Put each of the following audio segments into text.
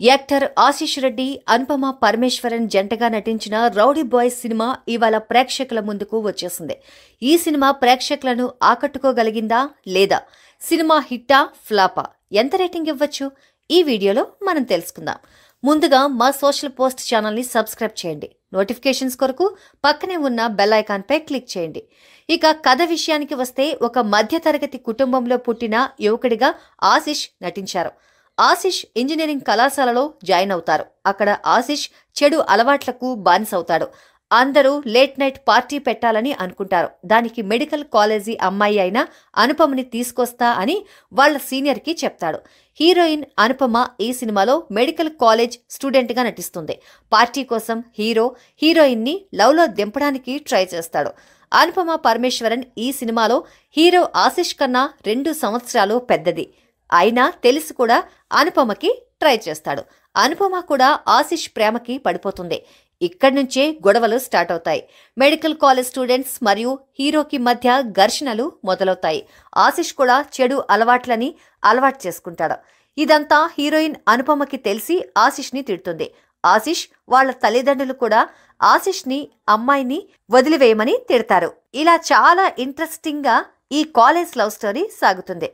Actor Ashish Reddy Anupama Parameswaran జంటగా నటించిన rowdy boys cinema ఇవాళ ప్రేక్షకుల ముందుకు వచ్చేసింది. ఈ సినిమా ప్రేక్షకులను ఆకట్టుకోగలిగిందా లేదా? సినిమా హిట్టా ఫ్లాపా? ఎంత రేటింగ్ ఇవ్వచ్చు? ఈ వీడియోలో మనం తెలుసుకుందాం. ముందుగా మా సోషల్ పోస్ట్ ఛానల్ని సబ్స్క్రైబ్ చేయండి. నోటిఫికేషన్స్ కొరకు పక్కనే ఉన్న బెల్ ఐకాన్పై క్లిక్ చేయండి. ఇక కథ విషయానికి వస్తే ఒక మధ్యతరగతి కుటుంబంలో పుట్టిన యువకుడిగా ఆశిష్ నటించారు. ఆశిష్ ఇంజనీరింగ్ కళాశాలలో జాయిన్ అవుతారు. అక్కడ ఆశిష్ చెడు అలవాట్లకు బానిసవుతాడు అందరూ లేట్ నైట్ పార్టీ పెట్టాలని అనుకుంటారు. దానికి మెడికల్ కాలేజీ అమ్మాయి అయిన అనుపమని తీసుకొస్తా అని వాళ్ళ సీనియర్కి చెప్తాడు. హీరోయిన్ అనుపమ ఈ సినిమాలో మెడికల్ కాలేజ్ స్టూడెంట్గా నటిస్తుంది. పార్టీ కోసం హీరో హీరోయిన్ని లవ్లో దింపడానికి ట్రై చేస్తాడు. అనుపమ పరమేశ్వరన్ ఈ సినిమాలో హీరో ఆశిష్ కన్నా రెండు సంవత్సరాలు పెద్దది. అయినా తెలిసి కూడా అనుపమకి ట్రై చేస్తాడు. అనుపమ కూడా ఆశిష్ ప్రేమకి పడిపోతుంది. ఇక్కడి నుంచే గొడవలు స్టార్ట్ అవుతాయి. మెడికల్ కాలేజ్ స్టూడెంట్స్ మరియు హీరోకి మధ్య ఘర్షణలు మొదలవుతాయి. ఆశిష్ కూడా చెడు అలవాట్లని అలవాటు చేసుకుంటాడు. ఇదంతా హీరోయిన్ అనుపమకి తెలిసి ఆశిష్ని తిడుతుంది. ఆశిష్ వాళ్ళ తల్లిదండ్రులు కూడా ఆశిష్ని అమ్మాయిని వదిలివేయమని తిడతారు. ఇలా చాలా ఇంట్రెస్టింగ్గా ఈ కాలేజ్ లవ్ స్టోరీ సాగుతుంది.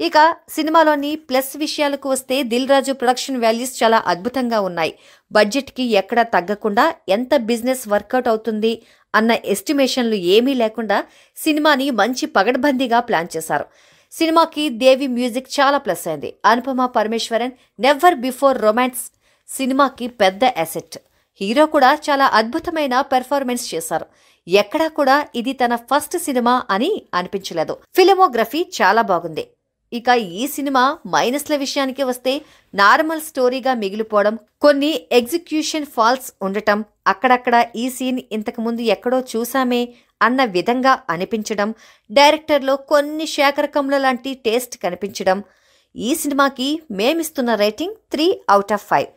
ఇక సినిమాలోని ప్లస్ విషయాలకు వస్తే దిల్ రాజు ప్రొడక్షన్ వాల్యూస్ చాలా అద్భుతంగా ఉన్నాయి. బడ్జెట్కి ఎక్కడ తగ్గకుండా ఎంత బిజినెస్ వర్కౌట్ అవుతుంది అన్న ఎస్టిమేషన్లు ఏమీ లేకుండా సినిమాని మంచి పగడ్బందీగా ప్లాన్ చేశారు. సినిమాకి దేవి మ్యూజిక్ చాలా ప్లస్ అయింది. Anupama Parameswaran never before romance సినిమాకి పెద్ద అసెట్. హీరో కూడా చాలా అద్భుతమైన పెర్ఫార్మెన్స్ చేశారు. ఎక్కడా కూడా ఇది తన ఫస్ట్ సినిమా అని అనిపించలేదు. ఫిలిమోగ్రఫీ చాలా బాగుంది. ఇక ఈ సినిమా మైనస్ల విషయానికి వస్తే నార్మల్ స్టోరీగా మిగిలిపోవడం కొన్ని ఎగ్జిక్యూషన్ ఫాల్స్ ఉండటం అక్కడక్కడ ఈ సీన్ ఇంతకుముందు ఎక్కడో చూసామే అన్న విధంగా అనిపించడం డైరెక్టర్లో కొన్ని శేఖరకముల లాంటి టేస్ట్ కనిపించడం. ఈ సినిమాకి మేమిస్తున్న rating three out of five.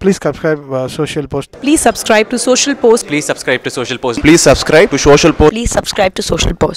Please subscribe uh, Social Post. Please subscribe to Social Post. Please subscribe to Social Post. Please subscribe to Social Post. Please subscribe to Social Post.